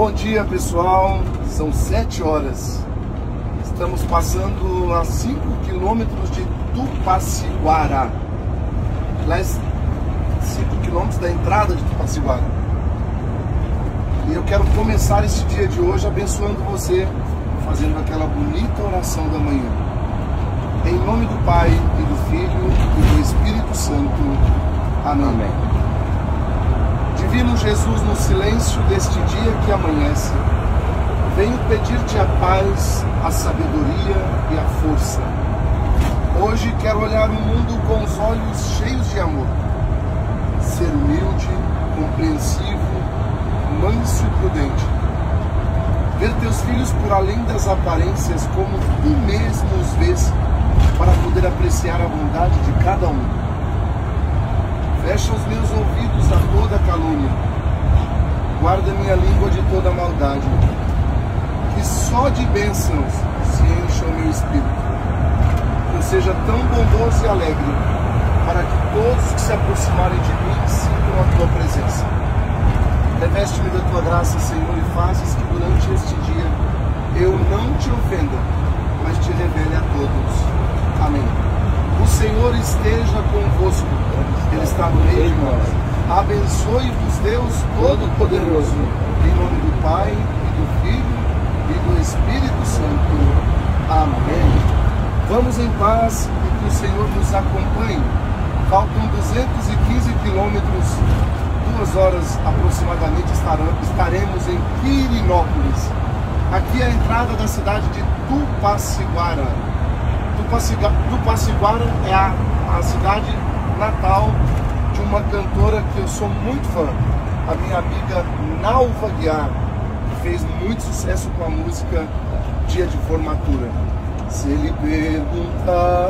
Bom dia pessoal, são 7 horas. Estamos passando a 5 quilômetros de Tupaciguara. Aliás, 5 quilômetros da entrada de Tupaciguara. E eu quero começar esse dia de hoje abençoando você, fazendo aquela bonita oração da manhã. Em nome do Pai, e do Filho e do Espírito Santo. Amém. Amém. Divino Jesus, no silêncio deste dia que amanhece, venho pedir-te a paz, a sabedoria e a força. Hoje quero olhar o mundo com os olhos cheios de amor, ser humilde, compreensivo, manso e prudente. Ver teus filhos por além das aparências como tu mesmo os vês, para poder apreciar a bondade de cada um Fecha os meus ouvidos a toda calúnia. Guarda minha língua de toda maldade. Que só de bênçãos se encha o meu espírito. Que seja tão bondoso e alegre, para que todos que se aproximarem de mim sintam a tua presença. Reveste-me da tua graça, Senhor, e fazes que durante este dia eu não te ofenda, mas te revele a todos. Amém. O Senhor esteja convosco ele está no meio de nós. Abençoe-vos, Deus Todo-Poderoso, em nome do Pai, e do Filho e do Espírito Santo. Amém. Vamos em paz e que o Senhor nos acompanhe. Faltam 215 quilômetros, duas horas aproximadamente estaremos em Quirinópolis. Aqui é a entrada da cidade de Tupaciguara. Tupaciguara é a, a cidade natal de uma cantora que eu sou muito fã, a minha amiga Nalva Guiar, que fez muito sucesso com a música Dia de Formatura. Se ele perguntar